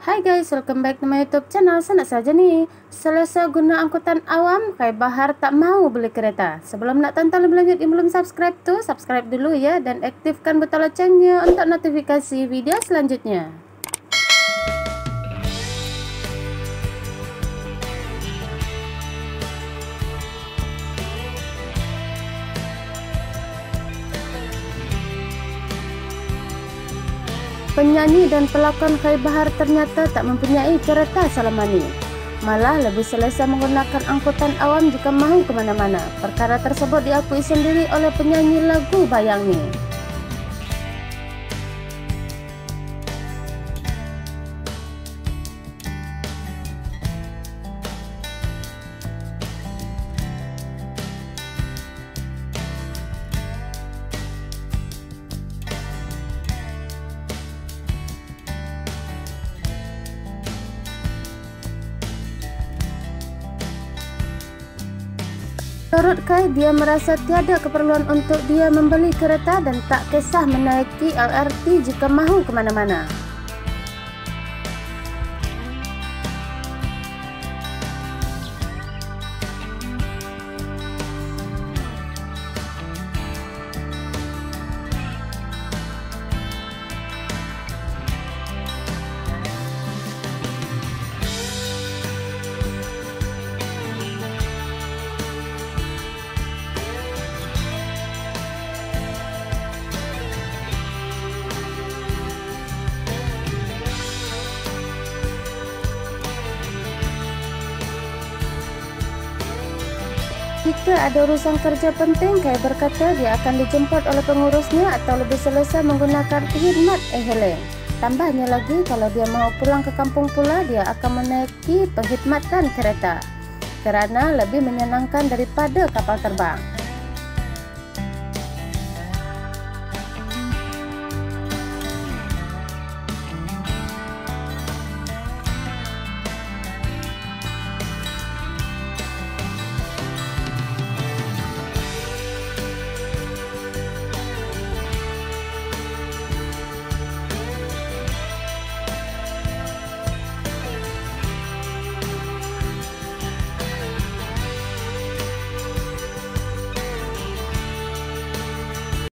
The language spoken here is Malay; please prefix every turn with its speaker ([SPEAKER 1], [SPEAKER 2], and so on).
[SPEAKER 1] Hai guys, welcome back to my YouTube channel. Senang saja nih. Selesai guna angkutan awam, Kai Bahar tak mau beli kereta. Sebelum nak tonton lebih lanjut belum subscribe tuh, subscribe dulu ya dan aktifkan butang loncengnya untuk notifikasi video selanjutnya. Penyanyi dan pelakon Khai Bahar ternyata tak mempunyai kereta selama ini. Malah lebih selesa menggunakan angkutan awam jika mahu ke mana-mana. Perkara tersebut diakui sendiri oleh penyanyi lagu Bayang Ni. Menurut Kai, dia merasa tiada keperluan untuk dia membeli kereta dan tak kisah menaiki LRT jika mahu ke mana-mana. Jika ada urusan kerja penting, Kai berkata dia akan dijemput oleh pengurusnya atau lebih selesa menggunakan khidmat e-hailing. Tambahnya lagi, kalau dia mahu pulang ke kampung pula, dia akan menaiki penghidmatan kereta kerana lebih menyenangkan daripada kapal terbang.